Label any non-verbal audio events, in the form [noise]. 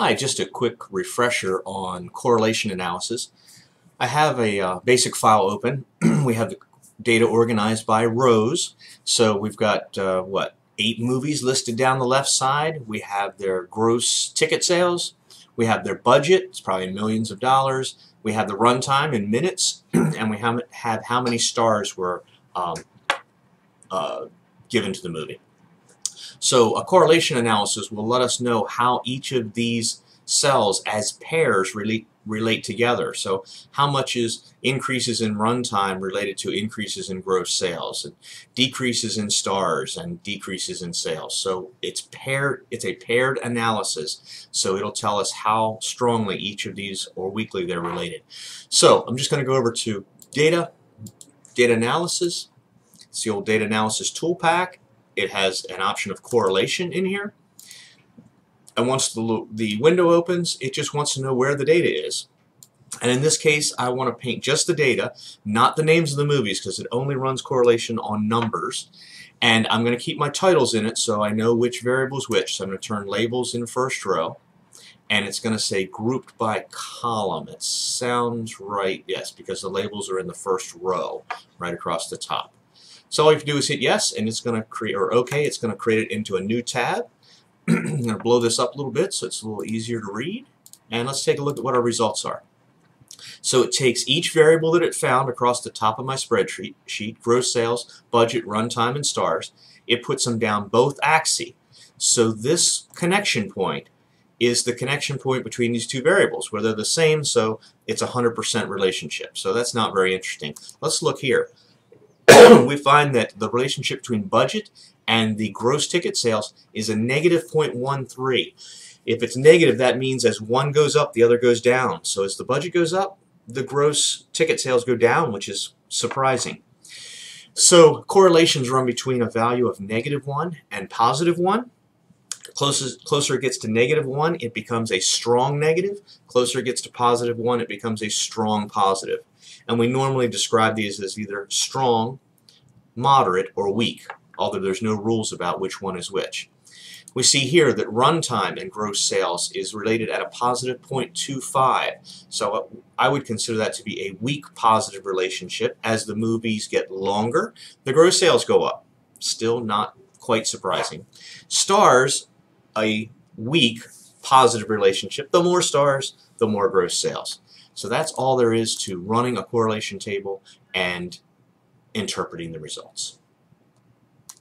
Hi, just a quick refresher on correlation analysis. I have a uh, basic file open. [clears throat] we have the data organized by rows. So we've got, uh, what, eight movies listed down the left side. We have their gross ticket sales. We have their budget. It's probably millions of dollars. We have the runtime in minutes. [clears throat] and we have, have how many stars were um, uh, given to the movie. So a correlation analysis will let us know how each of these cells as pairs relate, relate together. So how much is increases in runtime related to increases in gross sales and decreases in stars and decreases in sales. So it's paired it's a paired analysis. So it'll tell us how strongly each of these or weakly they're related. So I'm just going to go over to data, data analysis. It's the old data analysis Toolpak it has an option of correlation in here. And once the, the window opens, it just wants to know where the data is. And in this case, I want to paint just the data, not the names of the movies, because it only runs correlation on numbers. And I'm going to keep my titles in it so I know which variable is which. So I'm going to turn labels in first row. And it's going to say grouped by column. It sounds right, yes, because the labels are in the first row, right across the top. So all you have to do is hit yes, and it's going to create, or OK, it's going to create it into a new tab. [clears throat] I'm going to blow this up a little bit so it's a little easier to read. And let's take a look at what our results are. So it takes each variable that it found across the top of my spreadsheet, sheet, gross sales, budget, runtime, and stars. It puts them down both axes. So this connection point is the connection point between these two variables, where they're the same, so it's a 100% relationship. So that's not very interesting. Let's look here. [coughs] we find that the relationship between budget and the gross ticket sales is a negative 0.13. If it's negative, that means as one goes up, the other goes down. So as the budget goes up, the gross ticket sales go down, which is surprising. So correlations run between a value of negative 1 and positive 1. Closer, closer it gets to negative 1, it becomes a strong negative. Closer it gets to positive 1, it becomes a strong positive. And we normally describe these as either strong, moderate, or weak, although there's no rules about which one is which. We see here that runtime and gross sales is related at a positive 0.25. So uh, I would consider that to be a weak positive relationship. As the movies get longer, the gross sales go up. Still not quite surprising. Stars, a weak positive relationship. The more stars, the more gross sales. So that's all there is to running a correlation table and interpreting the results.